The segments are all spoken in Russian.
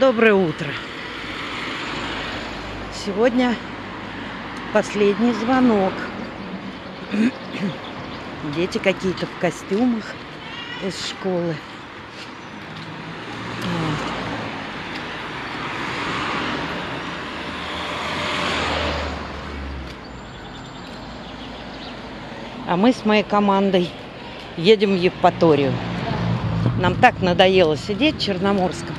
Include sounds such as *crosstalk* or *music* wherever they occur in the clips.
Доброе утро. Сегодня последний звонок. Дети какие-то в костюмах из школы. А мы с моей командой едем в Евпаторию. Нам так надоело сидеть в Черноморском.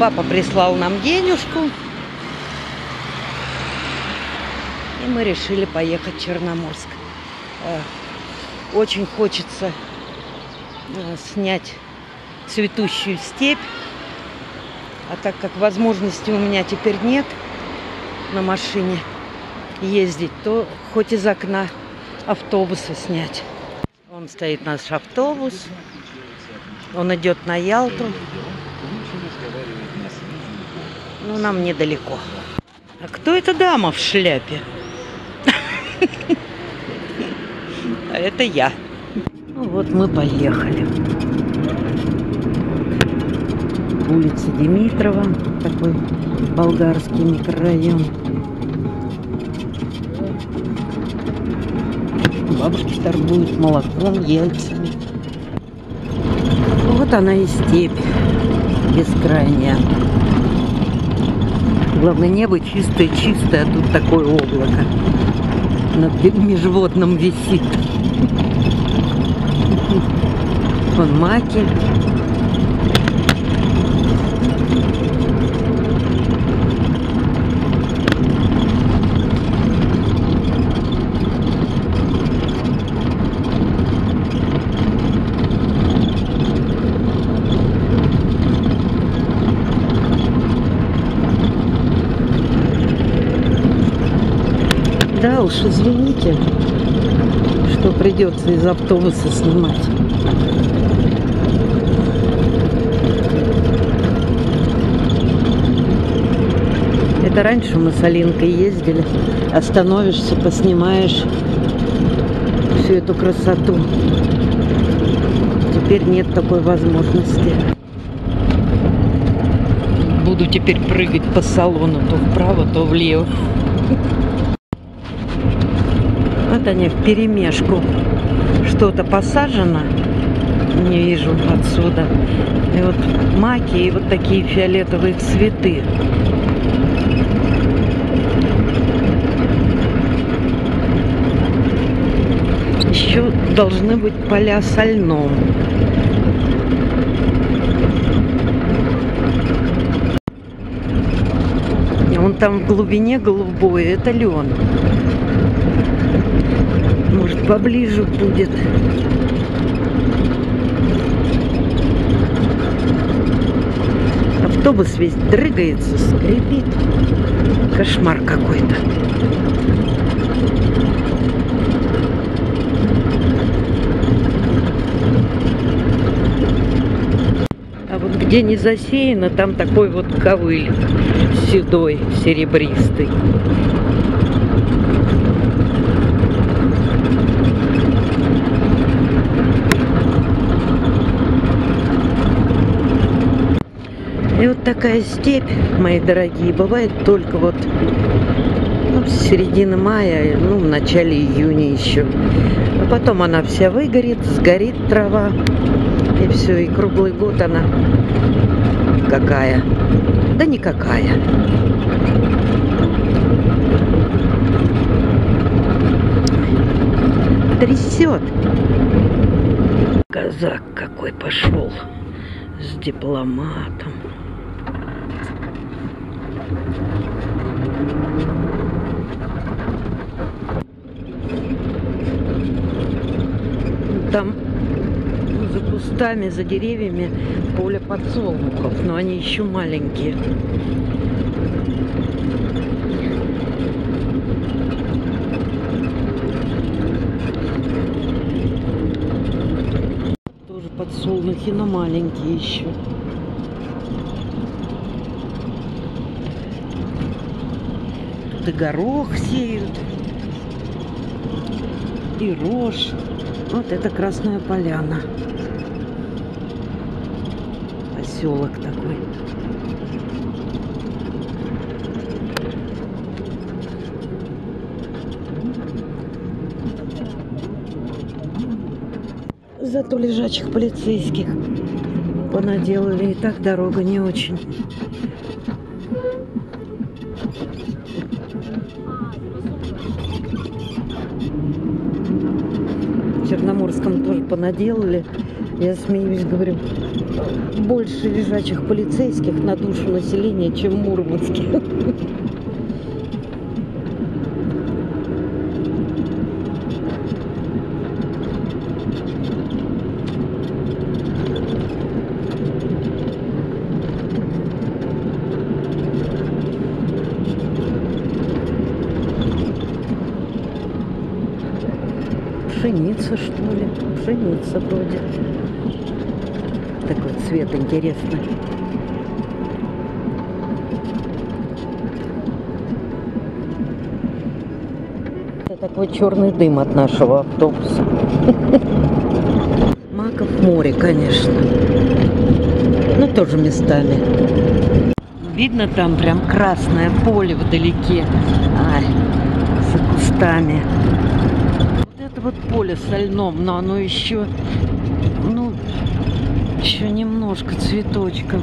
Папа прислал нам денежку. И мы решили поехать в Черноморск. Э, Очень хочется э, снять цветущую степь. А так как возможности у меня теперь нет на машине ездить, то хоть из окна автобуса снять. Он стоит наш автобус. Он идет на Ялту. Ну, нам недалеко. А кто эта дама в шляпе? *laughs* А это я. Ну вот мы поехали. Улица Димитрова, такой болгарский микрорайон. Бабушки торгуют молоком, яйцами. Вот она и степь бескрайняя. Главное, небо чистое-чистое, а тут такое облако над межводным висит. Вон маки. Да уж, извините, что придется из автобуса снимать. Это раньше мы с Алинкой ездили. Остановишься, поснимаешь всю эту красоту. Теперь нет такой возможности. Буду теперь прыгать по салону то вправо, то влево. Вот они в перемешку. Что-то посажено. Не вижу отсюда. И вот маки и вот такие фиолетовые цветы. Еще должны быть поля со льном. Там в глубине голубой, это лен. Может, поближе будет. Автобус весь дрыгается, скрипит. Кошмар какой-то. А вот где не засеяно, там такой вот ковыль седой, серебристый. И вот такая степь, мои дорогие, бывает только вот ну, с середины мая, ну, в начале июня еще. А потом она вся выгорит, сгорит трава. И все, и круглый год она какая. Да никакая. Трясет. Казак какой пошел с дипломатом. Там за кустами, за деревьями поле подсолнухов, но они еще маленькие. Тоже подсолнухи, но маленькие еще. И горох сеют, и рожь. Вот это Красная Поляна. Поселок такой. Зато лежачих полицейских понаделали. И так дорога не очень. Понаделали. Я смеюсь, говорю, больше лежачих полицейских на душу населения, чем в Мурманске. Пшеница, что ли? Пшеница вроде. Такой цвет интересный. Это такой черный дым от нашего автобуса. *laughs* Маков море, конечно. Но тоже местами. Видно там прям красное поле вдалеке. Ай, за кустами. Вот поле со льном, но оно еще, ну, еще немножко цветочков.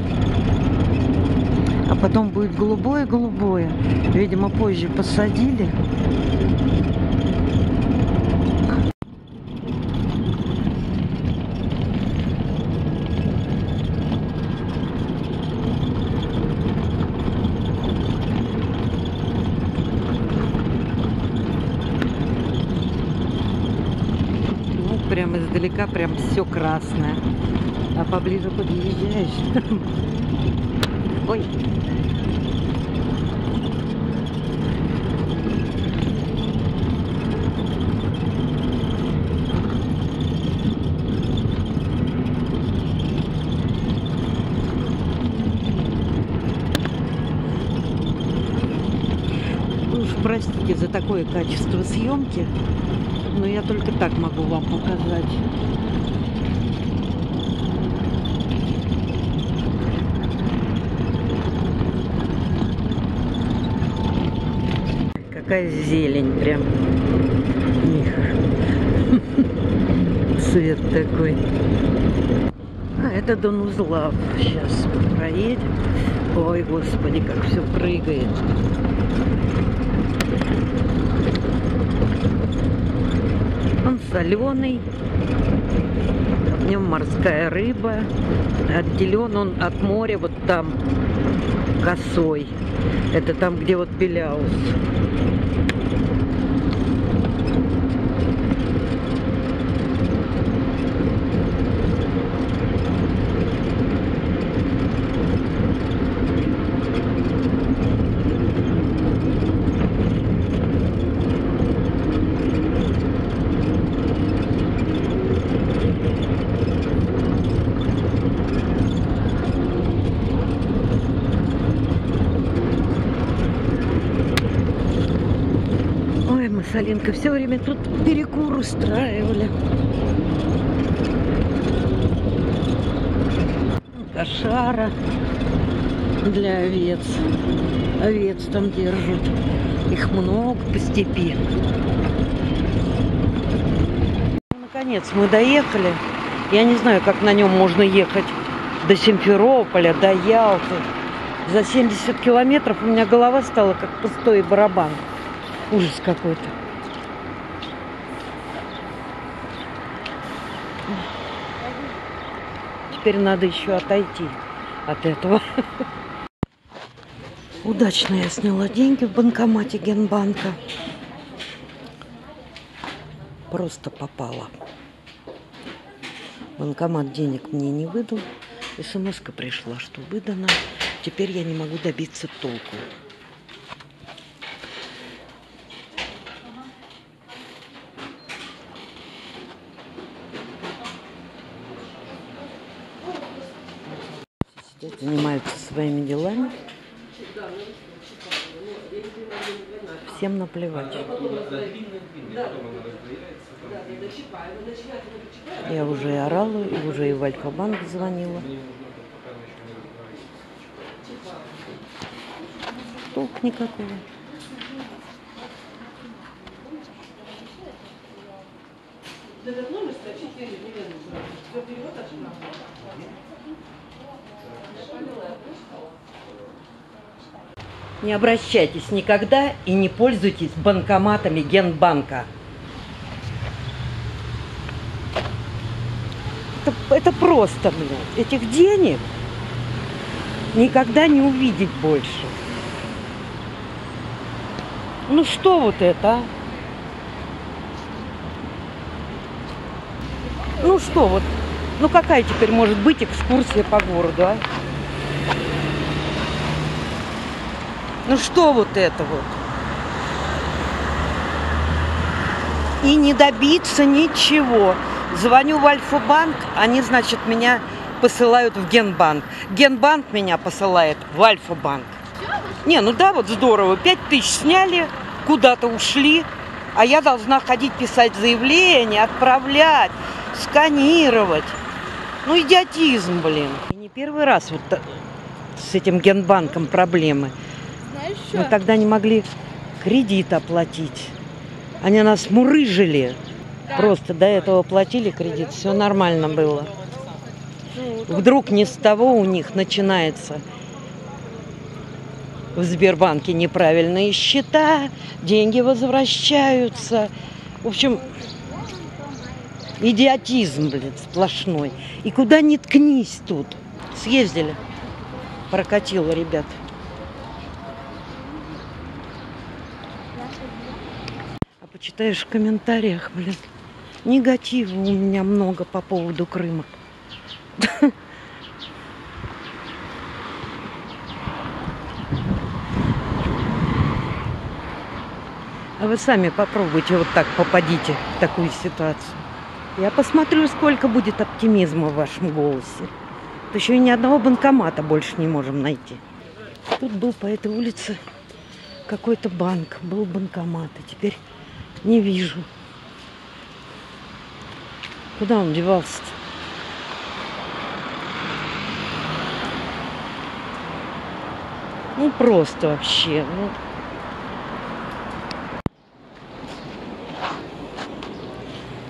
А потом будет голубое-голубое. Видимо, позже посадили. Ну, прям издалека прям все красное. А поближе подъезжаешь. Ой. Уж простите за такое качество съемки, но я только так могу вам показать. Какая зелень прям. Их. *laughs* Цвет такой. А, это Дон Узлав. Сейчас проедем. Ой, господи, как все прыгает. Соленый. В нем морская рыба. Отделен он от моря вот там косой. Это там, где вот Беляус. Алинкой все время тут перекур устраивали. Кошара для овец. Овец там держат. Их много по степи. Ну, Наконец мы доехали. Я не знаю, как на нем можно ехать до Симферополя, до Ялты. За 70 километров у меня голова стала как пустой барабан. Ужас какой-то. Теперь надо еще отойти от этого. Удачно я сняла деньги в банкомате Генбанка. Просто попала. Банкомат денег мне не выдал. смс пришла, что выдано. Теперь я не могу добиться толку. занимаются своими делами. Всем наплевать. Я уже и орала, и уже и в Альфа-банк звонила. Толк никакого. Не обращайтесь никогда и не пользуйтесь банкоматами Генбанка. Это, это просто, блин, этих денег никогда не увидеть больше. Ну что вот это, а? Ну что вот, ну какая теперь может быть экскурсия по городу, а? Ну что вот это вот? И не добиться ничего. Звоню в Альфа-банк, они, значит, меня посылают в Генбанк. Генбанк меня посылает в Альфа-банк. Не, ну да, вот здорово. Пять тысяч сняли, куда-то ушли, а я должна ходить писать заявление, отправлять, сканировать. Ну, идиотизм, блин. И не первый раз вот с этим генбанком проблемы. Мы тогда не могли кредит оплатить. Они нас мурыжили. Просто до этого платили кредит, все нормально было. Ну, Вдруг ни с того у них начинается в Сбербанке неправильные счета, деньги возвращаются. В общем, идиотизм, блин, сплошной. И куда ни ткнись тут. Съездили. Прокатило, ребят. Почитаешь в комментариях, блин, негатива у меня много по поводу Крыма. А вы сами попробуйте вот так попадите в такую ситуацию. Я посмотрю, сколько будет оптимизма в вашем голосе. То еще и ни одного банкомата больше не можем найти. Тут был по этой улице какой-то банк, был банкомат, а теперь не вижу. Куда он девался-то? Ну просто вообще. Ну.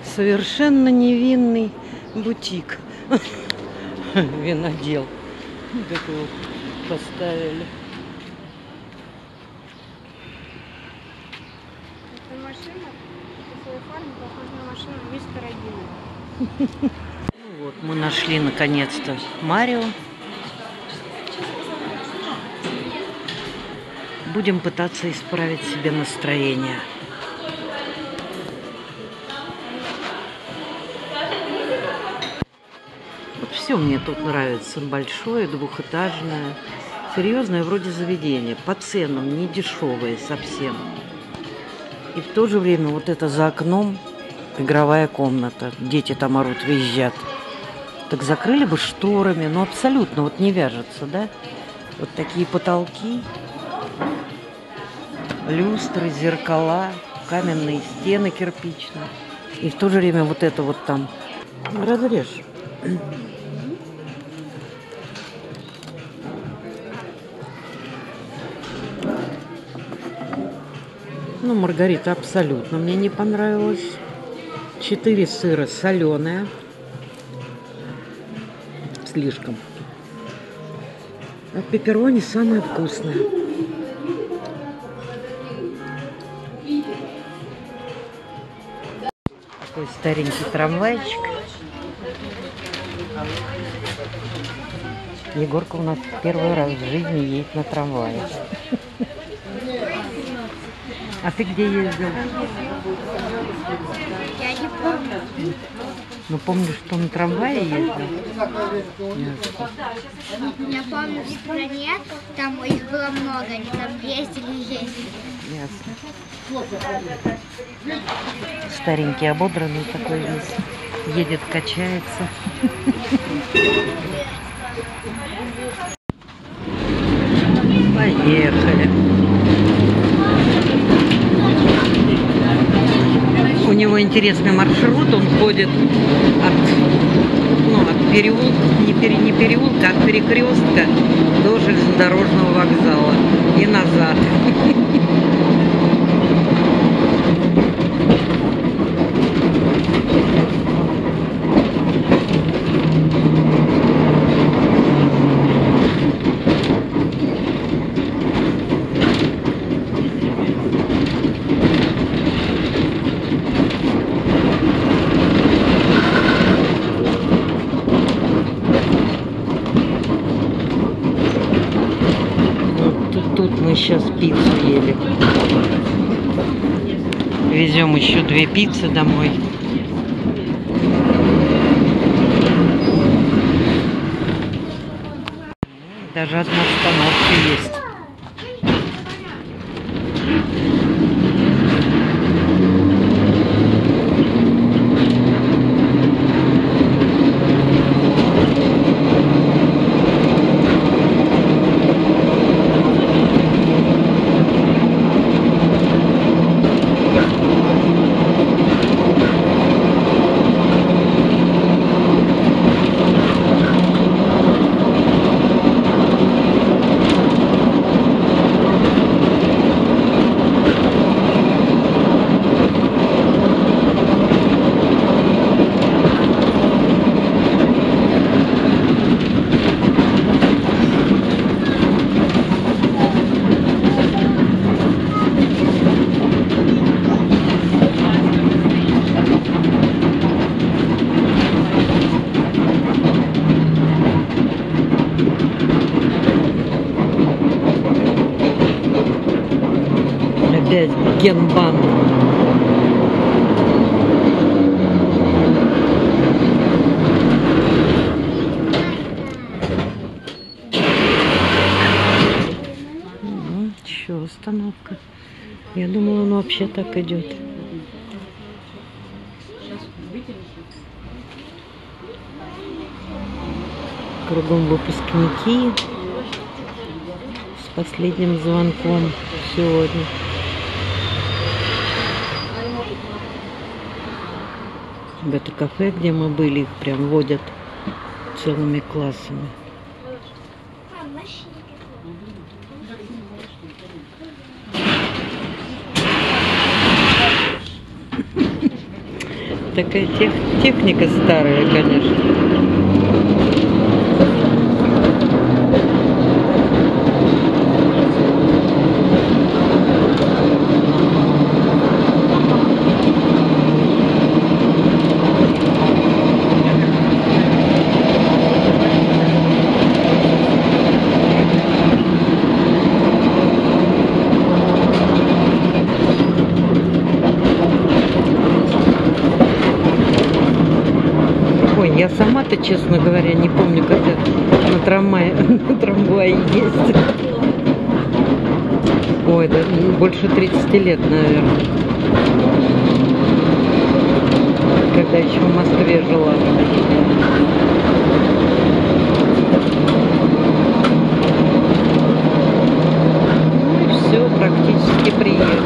Совершенно невинный бутик. *laughs* Винодел. Вот поставили. Машина, по своей форме похожа на машину мистера Бина. Ну Вот, мы нашли наконец-то Марио. Будем пытаться исправить себе настроение. Вот все мне тут нравится. Большое, двухэтажное. Серьезное вроде заведение. По ценам, не дешевое совсем. И в то же время вот это за окном игровая комната. Дети там орут, визжат. Так закрыли бы шторами, но абсолютно вот не вяжется, да? Вот такие потолки, люстры, зеркала, каменные стены кирпичные. И в то же время вот это вот там. Разрежь. Ну, Маргарита абсолютно мне не понравилась. Четыре сыра соленая. Слишком. А пепперони самое вкусное. Такой старенький трамвайчик. Егорка у нас первый раз в жизни едет на трамвае. А ты где ездил? Я не помню. Ну, помню, что на трамвае ездил. Я помню в стране, там их было много, они там ездили, ездили. Ясно. Старенький, ободранный такой весь. Едет, качается. Поехали. Него интересный маршрут, он ходит от, ну, от переулка, не, пере, не переулка, а от перекрестка до железнодорожного вокзала и назад. Вот тут, тут мы сейчас пиццу ели. Везем еще две пиццы домой. Даже одна остановка есть. Генбанк. Еще остановка. Я думала, он вообще так идет. Кругом выпускники с последним звонком сегодня. Это кафе, где мы были, их прям водят целыми классами. Такая тех- техника старая, конечно. Ой, сама-то, честно говоря, не помню, я на трамвае, *laughs* на трамвае ездила. Ой, да больше 30 лет, наверное. Когда еще в Москве жила. Ну и все, практически приехали.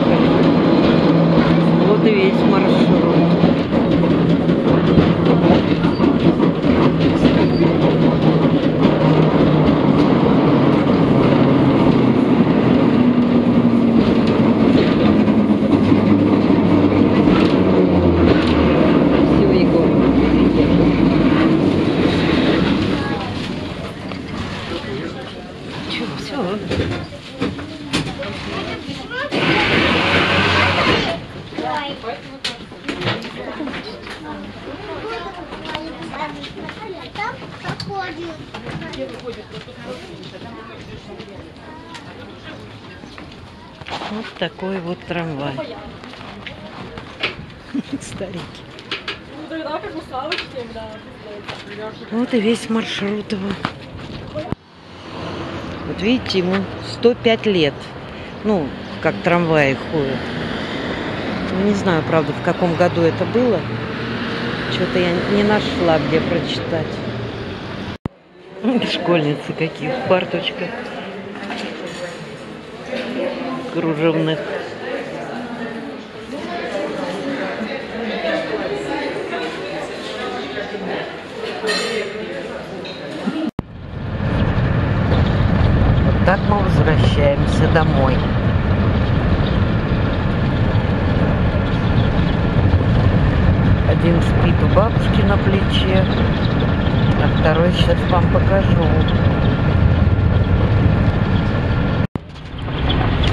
Вот и весь маршрут. Все, Егор. Че, все. Там проходит. Вот такой вот трамвай. *laughs* Старенький. Вот и весь маршрут его. Вот видите, ему 105 лет. Ну, как трамваи ходят. Ну, Не знаю, правда, в каком году это было. Что-то я не нашла, где прочитать. *laughs* Школьницы какие в фарточках. Кружевных. Так мы возвращаемся домой. Один спит у бабушки на плече, а второй сейчас вам покажу.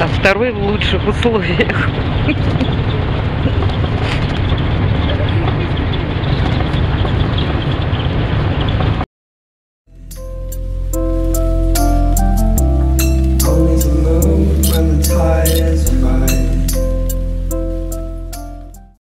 А второй в лучших условиях. *laughs*